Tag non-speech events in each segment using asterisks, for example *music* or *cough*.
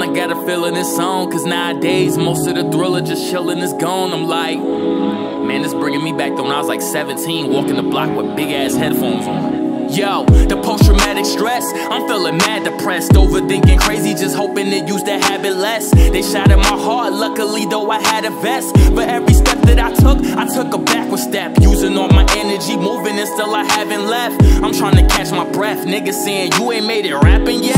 I got a feeling it's on. Cause nowadays, most of the thriller just chillin' is gone. I'm like, man, this bringing me back to when I was like 17, walking the block with big ass headphones on. Yo, the post-traumatic stress I'm feeling mad depressed Overthinking crazy, just hoping to use that habit less They shot at my heart, luckily though I had a vest But every step that I took, I took a backward step Using all my energy, moving and still I haven't left I'm trying to catch my breath Niggas saying you ain't made it rapping yet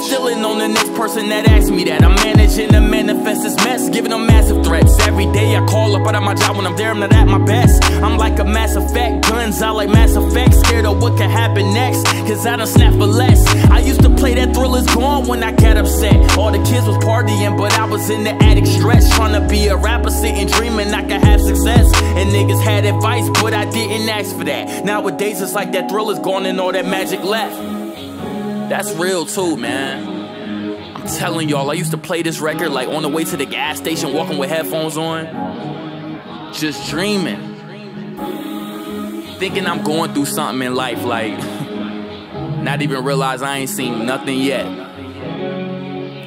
In on the next person that asked me that. I'm managing to manifest this mess Giving them massive threats. Every day I call up out of my job when I'm there, I'm not at my best. I'm like a Mass Effect, guns out like Mass Effect. Scared of what could happen next, cause I done snap for less. I used to play that Thriller's Gone when I got upset. All the kids was partying, but I was in the attic stress Trying to be a rapper, sitting dreaming I could have success. And niggas had advice, but I didn't ask for that. Nowadays it's like that Thriller's gone and all that magic left That's real too, man I'm telling y'all, I used to play this record like on the way to the gas station, walking with headphones on, just dreaming thinking I'm going through something in life, like *laughs* not even realize I ain't seen nothing yet.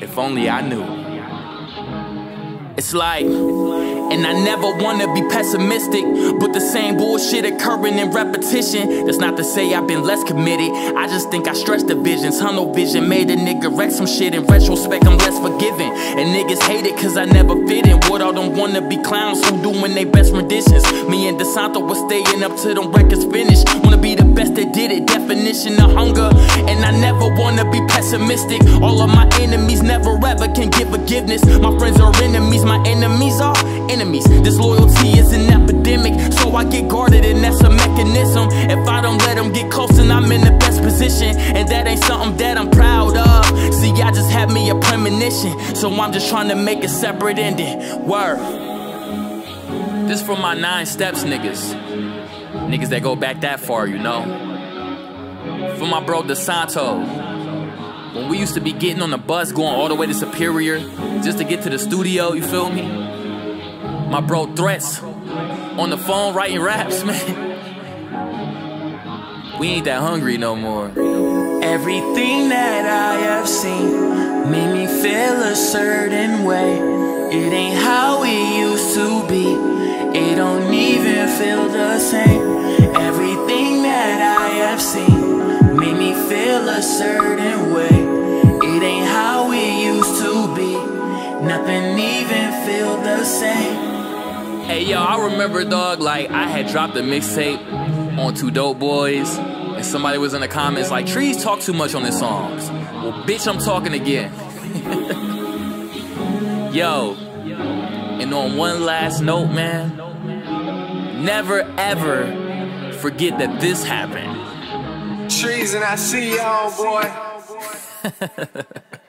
If only I knew. It's like, and I never wanna be pessimistic, but the same bullshit occurring in repetition. That's not to say I've been less committed. I just think I stretched the vision. Tunnel vision made a nigga wreck some shit. In retrospect, I'm less forgiving. And niggas hate it cause I never fit in. What all them wanna be clowns who doing they best renditions. Me and DeSanto was staying up till them records finished. Wanna be the best that did it. Definition of hunger. And I never wanna be pessimistic. All of my enemies never ever can give forgiveness. My friends are enemies get close, then I'm in the best position, and that ain't something that I'm proud of. See, I just had me a premonition, so I'm just trying to make a separate ending. Word. This for my nine steps niggas. Niggas that go back that far, you know. For my bro DeSanto. When we used to be getting on the bus going all the way to Superior just to get to the studio, you feel me? My bro Threats on the phone writing raps, *laughs* man. We ain't that hungry no more. Everything that I have seen made me feel a certain way. It ain't how it used to be. It don't even feel the same. Everything that I have seen made me feel a certain way. It ain't how it used to be. Nothing even feel the same. Hey yo, I remember dog, like I had dropped a mixtape on 2DopeBoyz, and somebody was in the comments like, Trees talk too much on his songs. Well, bitch, I'm talking again. *laughs* yo, and on one last note, man, never ever forget that this happened. Trees and I see y'all, boy. *laughs*